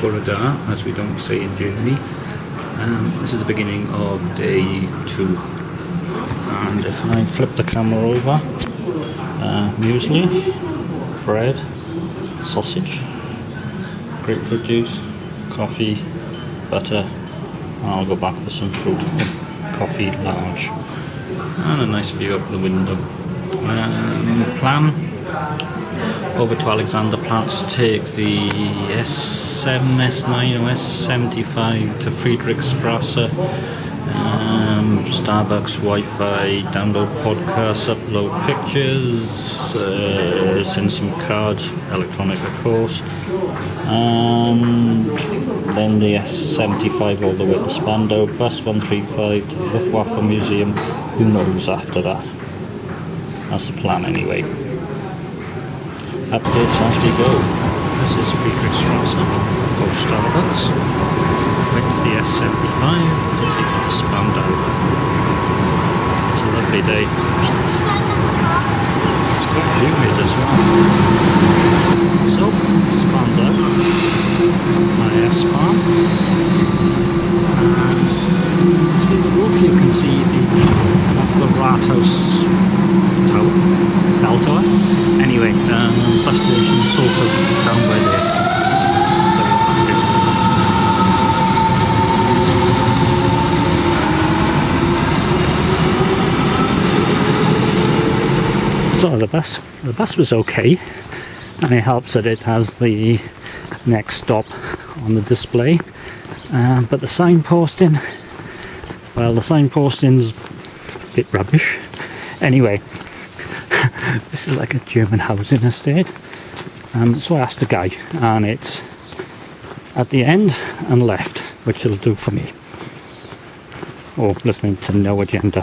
Burradar, as we don't say in Germany. Um, this is the beginning of day two. And if I flip the camera over, uh, muesli, bread, sausage, grapefruit juice, coffee, butter, I'll go back for some fruit, coffee large, and a nice view up the window. Um, plan over to Alexanderplatz to take the S7, S9 or S75 to Friedrichstrasse. Um, Starbucks, Wi-Fi, download podcasts, upload pictures, uh, send some cards, electronic of course, and then the S75 all the way to Spandau, bus 135 to the Luftwaffe Museum. Who knows after that? That's the plan anyway updates as we go. This is Friedrichstrasse, or Starbucks. To the S75 to take you to Spandau. It's a lovely day. It's quite humid as well. So, Spandau, my S-Bahn. And through the roof you can see the, that's the Rathaus Anyway, um, bus station sort of down by there. So the bus, the bus was okay, and it helps that it has the next stop on the display. Uh, but the signposting, well, the signposting's a bit rubbish. Anyway, this is like a German housing estate. Um, so I asked the guy, and it's at the end and left, which will do for me. Or listening to No Agenda,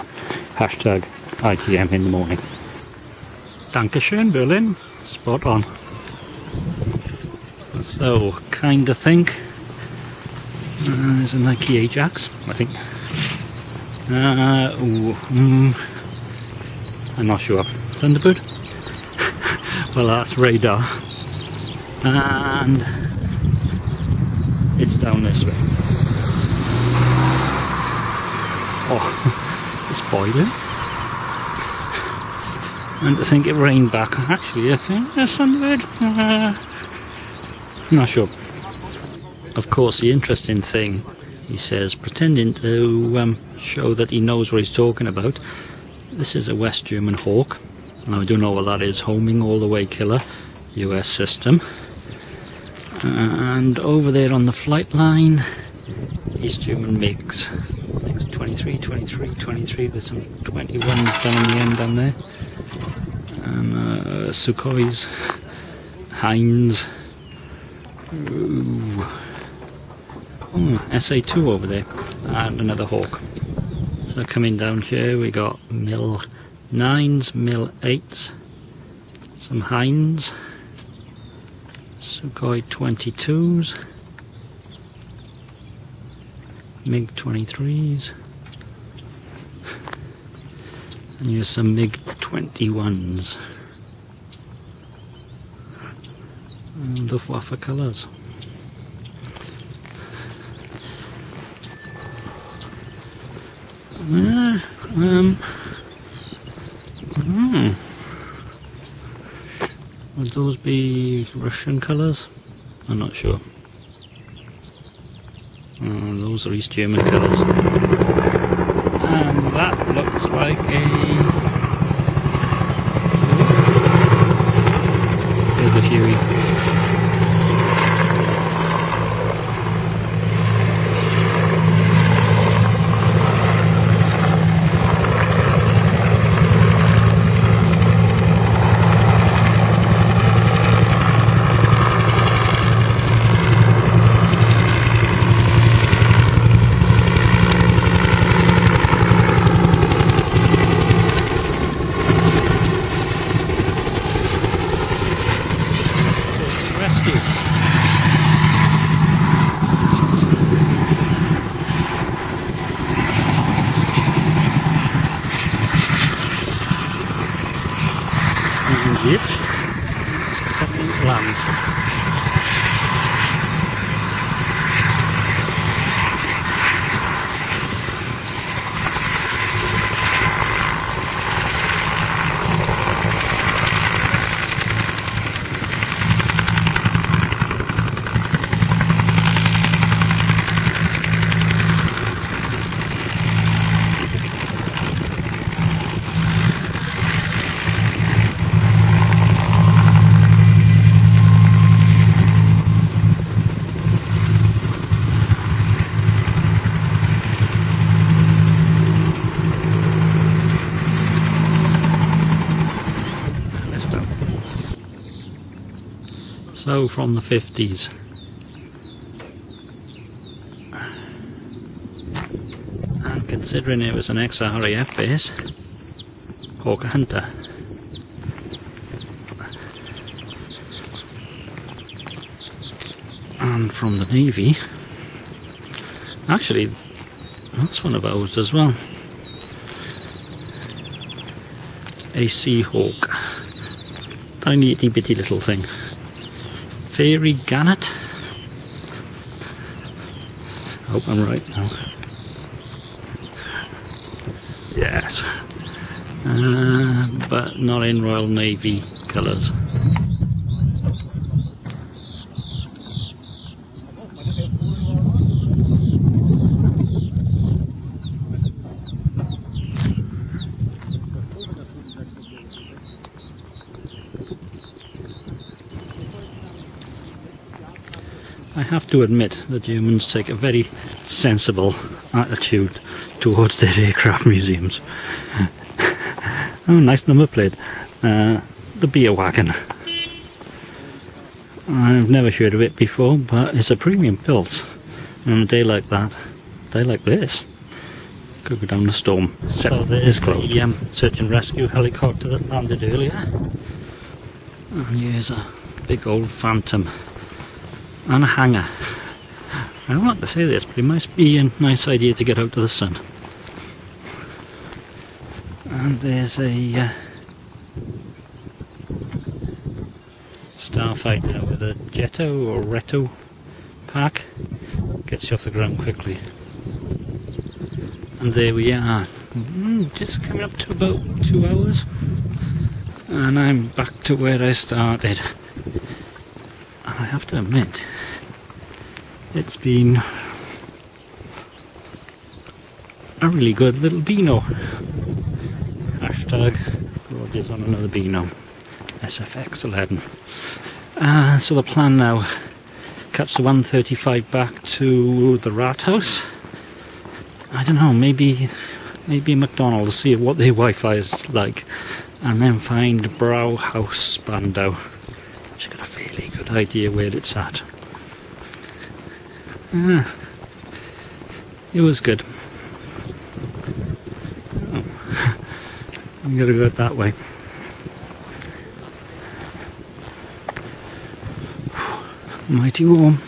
hashtag ITM in the morning. Dankeschön, Berlin. Spot on. So, kind of think. Uh, there's a Nike Ajax, I think. Uh, ooh, mm, I'm not sure. Thunderbird? well, that's radar. And it's down this way. Oh, it's boiling. And I think it rained back. Actually, I think there's Thunderbird. Uh, I'm not sure. Of course, the interesting thing, he says, pretending to um, show that he knows what he's talking about. This is a West German hawk. Now I do know what that is, homing all the way killer, US system. And over there on the flight line, East German MiGs. MiGs 23, 23, 23, there's some 21s down the end down there. And uh, Sukhois, Hinds. Ooh. Oh, SA2 over there, and another Hawk. So coming down here we got Mil nines, mil eights, some Hinds, Sukhoi 22s, MiG 23s, and here's some MiG 21s. And Luftwaffe colours. Uh, um, Hmm. Would those be Russian colours? I'm not sure. Oh, those are East German colours. And that looks like a... masjid seperti lampu So from the 50s. And considering it was an ex-RAF base, Hawker Hunter. And from the Navy, actually that's one of those as well. A Seahawk. Tiny itty bitty little thing. Fairey Gannet. I hope I'm right now. Yes. Uh, but not in Royal Navy colours. I have to admit the Germans take a very sensible attitude towards their aircraft museums. oh, nice number plate. Uh, the beer wagon. I've never heard of it before, but it's a premium pils. And on a day like that, a day like this, could go down the storm. So there's the um, search and rescue helicopter that landed earlier. And here's a big old phantom and a hangar. I don't like to say this, but it must be a nice idea to get out to the sun. And there's a uh, starfighter with a JATO or RATO pack. Gets you off the ground quickly. And there we are, mm, just coming up to about two hours. And I'm back to where I started. I have to admit, it's been a really good little Beano. Hashtag Rogers on another Beano. SFX11. Uh, so the plan now, catch the 135 back to the Rathaus. I don't know, maybe maybe McDonald's, see what their Wi-Fi is like. And then find Brauhaus Spandau. Which got a fairly good idea where it's at. It was good. Oh. I'm gonna go that way. Mighty warm.